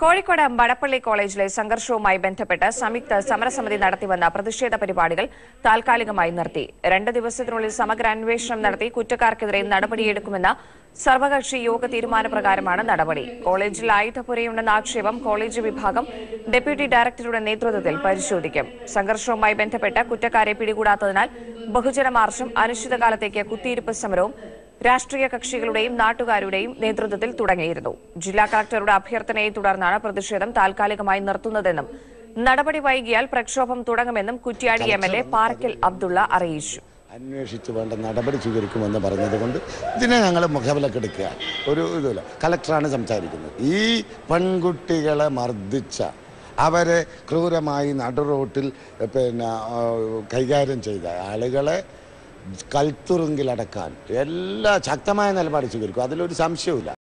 കോഴിക്കോട് മടപ്പള്ളി കോളേജിലെ സംഘർഷവുമായി ബന്ധപ്പെട്ട് സംയുക്ത സമരസമിതി നടത്തിവന്ന പ്രതിഷേധ പരിപാടികൾ താൽക്കാലികമായി നിർത്തി. രണ്ട് ദിവസത്തിനുള്ളിൽ സമഗ്ര അന്വേഷണം നടത്തി കുറ്റക്കാർക്കെതിരെ നടപടിയെടുക്കുമെന്ന സർവകക്ഷി യോഗ തീരുമാനപ്രകാരമാണ് നടപടി. കോളേജിൽ ആയുധപുരയുണ്ടെന്ന ആക്ഷേപം കോളേജ് വിഭാഗം ഡെപ്യൂട്ടി ഡയറക്ടറുടെ നേതൃത്വത്തിൽ പരിശോധിക്കും. സംഘർഷവുമായി ബന്ധപ്പെട്ട് കുറ്റക്കാരെ പിടികൂടാത്തതിനാൽ ബഹുജന മാർച്ചും അനിശ്ചിതകാലത്തേക്ക് കുത്തിയിരിപ്പ് സമരവും രാഷ്ട്രീയ കക്ഷികളുടെയും നാട്ടുകാരുടെയും നേതൃത്വത്തിൽ തുടങ്ങിയിരുന്നു. ജില്ലാ കളക്ടറുടെ അഭ്യർത്ഥനയെ തുടർന്നാണ് പ്രതിഷേധം താൽക്കാലികമായി നിർത്തുന്നതെന്നും നടപടി വൈകിയാൽ പ്രക്ഷോഭം തുടങ്ങുമെന്നും കുറ്റ്യാടി എം എൽ എ പാർക്കിൽ അബ്ദുള്ള അറിയിച്ചു. അന്വേഷിച്ച് വേണ്ട നടപടി സ്വീകരിക്കുമെന്ന് പറഞ്ഞത് കൊണ്ട് ഇതിനെ ഞങ്ങൾ മുഖവിലക്കെടുക്കുക ഒരു ഇതുമില്ല. കലക്ടറാണ് സംസാരിക്കുന്നത്. ഈ പെൺകുട്ടികളെ മർദ്ദിച്ച അവരെ ക്രൂരമായി നടുറോട്ടിൽ പിന്നെ കൈകാര്യം ചെയ്ത ആളുകളെ കൽത്തുറുങ്കിലടക്കാൻ. എല്ലാ ശക്തമായ നിലപാട് സ്വീകരിക്കും. അതിലൊരു സംശയവുമില്ല.